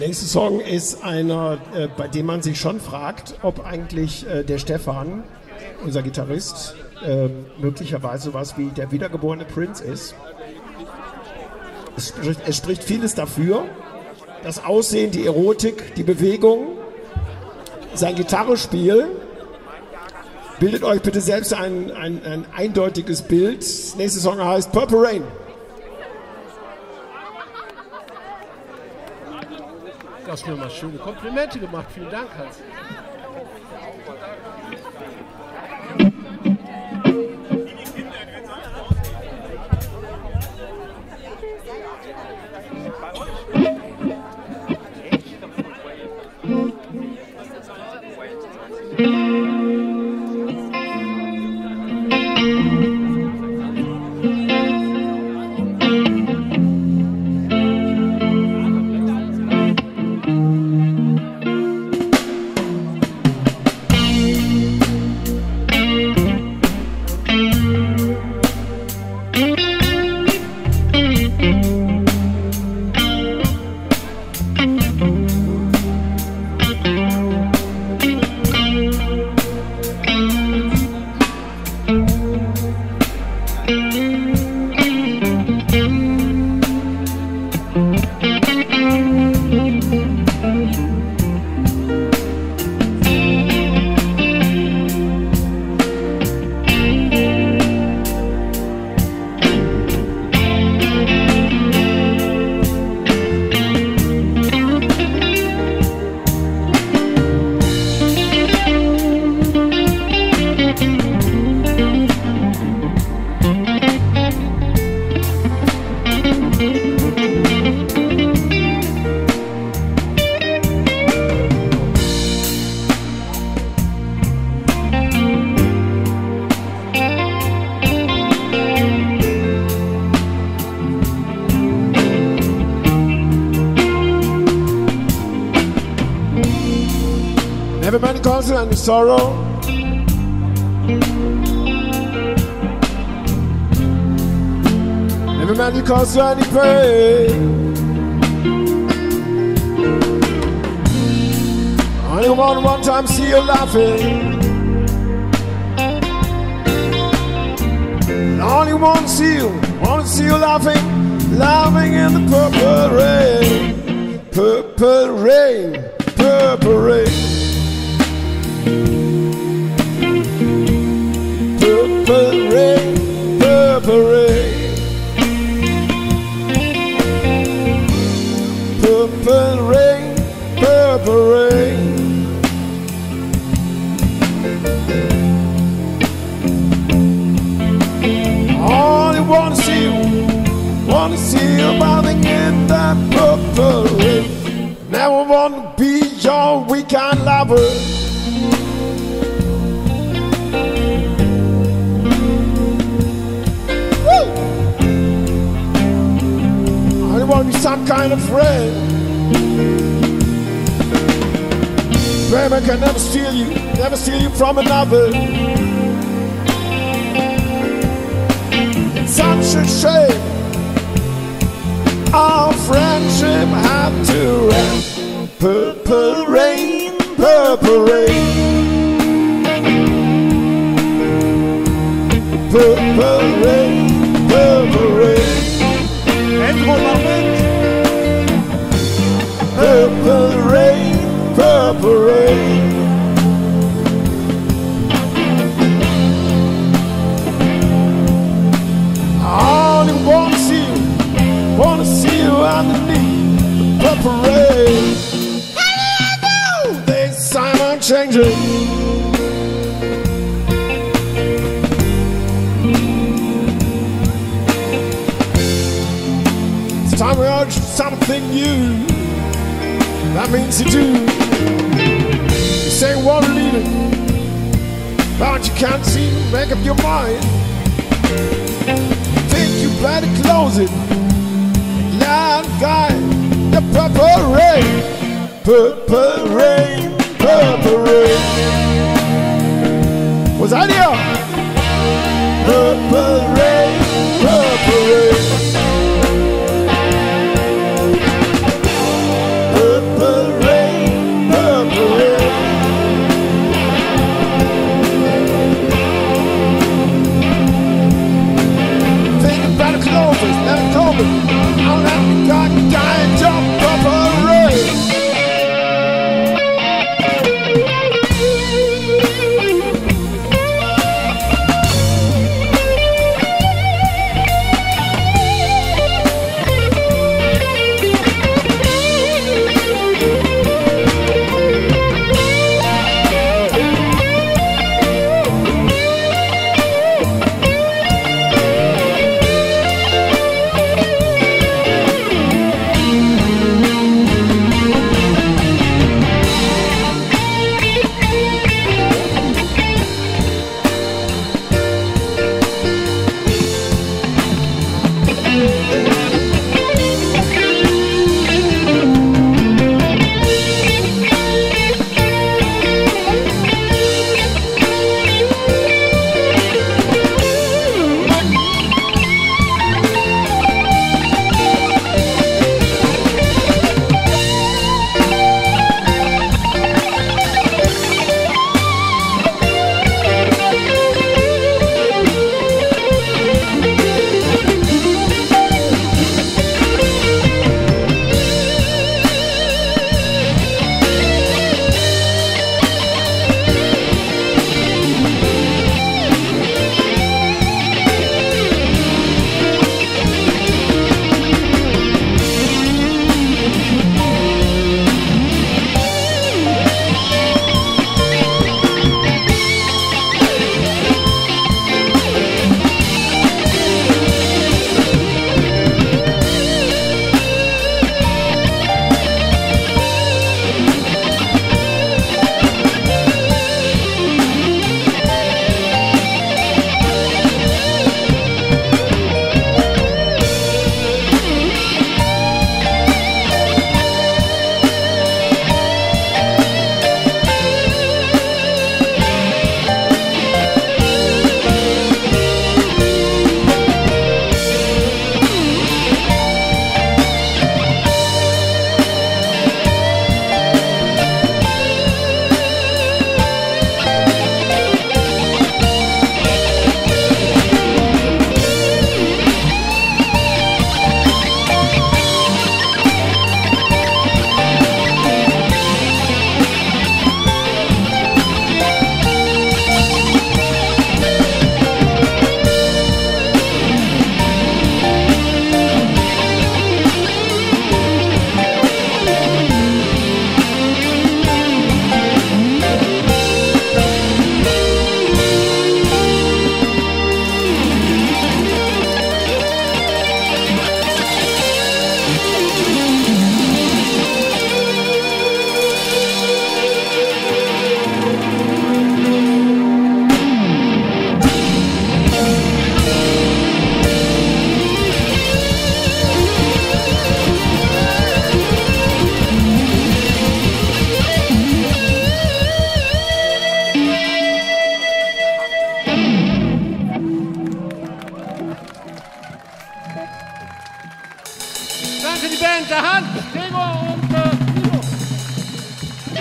nächste Song ist einer, äh, bei dem man sich schon fragt, ob eigentlich äh, der Stefan, unser Gitarrist, äh, möglicherweise sowas wie der wiedergeborene Prince ist. Es spricht, es spricht vieles dafür. Das Aussehen, die Erotik, die Bewegung, sein Gitarrespiel. Bildet euch bitte selbst ein, ein, ein eindeutiges Bild. Das nächste Song heißt Purple Rain. Hast mir mal schöne Komplimente gemacht. Vielen Dank, Hans. Many causes any sorrow. Never many causes any pain. Only one one time see you laughing. And only one see you, wanna see you laughing, laughing in the purple rain, purple rain, purple rain. Purple rain. Only wanna see you, wanna see you bathing in that purple rain. Never wanna be your weekend lover. I want to be some kind of friend. Baby can never steal you, never steal you from another. Such a shame. Our friendship had to end. Purple rain, purple rain. Purple rain, purple rain. Purple rain, purple rain. Wanna see you, wanna see you underneath the purple rain. Hello, this time I'm changing. It's time we urge something new. That means you do. Say what leaving, but you can't seem to make up your mind. Think you better close it. Blind guy, the purple rain, purple rain, purple rain. Was that you? Purple rain, purple rain.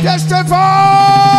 Stefan!